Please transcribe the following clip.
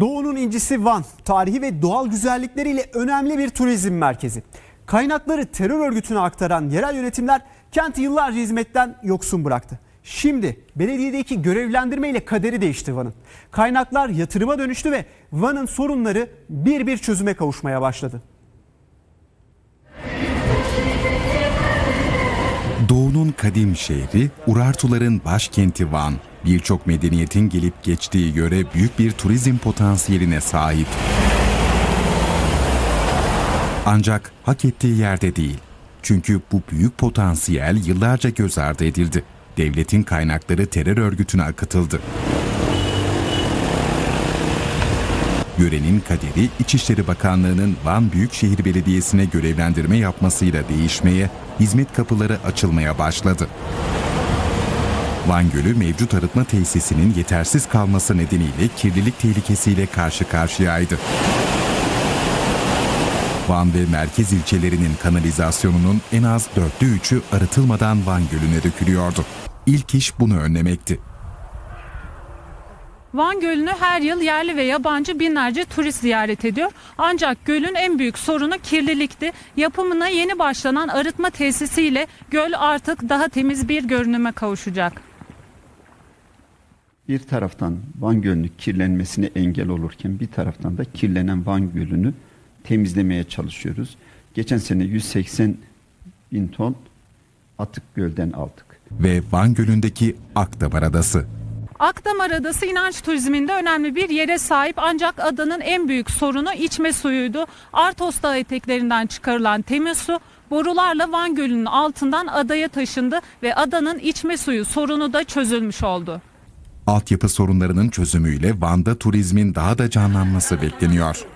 Doğu'nun incisi Van, tarihi ve doğal güzellikleriyle önemli bir turizm merkezi. Kaynakları terör örgütüne aktaran yerel yönetimler kenti yıllarca hizmetten yoksun bıraktı. Şimdi belediyedeki görevlendirme ile kaderi değişti Van'ın. Kaynaklar yatırıma dönüştü ve Van'ın sorunları bir bir çözüme kavuşmaya başladı. Doğu'nun kadim şehri, Urartuların başkenti Van. Birçok medeniyetin gelip geçtiği yöre büyük bir turizm potansiyeline sahip. Ancak hak ettiği yerde değil. Çünkü bu büyük potansiyel yıllarca göz ardı edildi. Devletin kaynakları terör örgütüne akıtıldı. Yörenin kaderi İçişleri Bakanlığı'nın Van Büyükşehir Belediyesi'ne görevlendirme yapmasıyla değişmeye, hizmet kapıları açılmaya başladı. Van Gölü mevcut arıtma tesisinin yetersiz kalması nedeniyle kirlilik tehlikesiyle karşı karşıyaydı. Van ve merkez ilçelerinin kanalizasyonunun en az dörtte üçü arıtılmadan Van Gölü'ne dökülüyordu. İlk iş bunu önlemekti. Van Gölü'nü her yıl yerli ve yabancı binlerce turist ziyaret ediyor. Ancak gölün en büyük sorunu kirlilikti. Yapımına yeni başlanan arıtma tesisiyle göl artık daha temiz bir görünüme kavuşacak. Bir taraftan Van Gölü'nün kirlenmesine engel olurken bir taraftan da kirlenen Van Gölü'nü temizlemeye çalışıyoruz. Geçen sene 180 bin ton atık gölden aldık. Ve Van Gölü'ndeki Akdamar Adası. Akdamar Adası inanç turizminde önemli bir yere sahip ancak adanın en büyük sorunu içme suyuydu. Artos Dağı eteklerinden çıkarılan temiz su borularla Van Gölü'nün altından adaya taşındı ve adanın içme suyu sorunu da çözülmüş oldu. Altyapı sorunlarının çözümüyle Van'da turizmin daha da canlanması bekleniyor.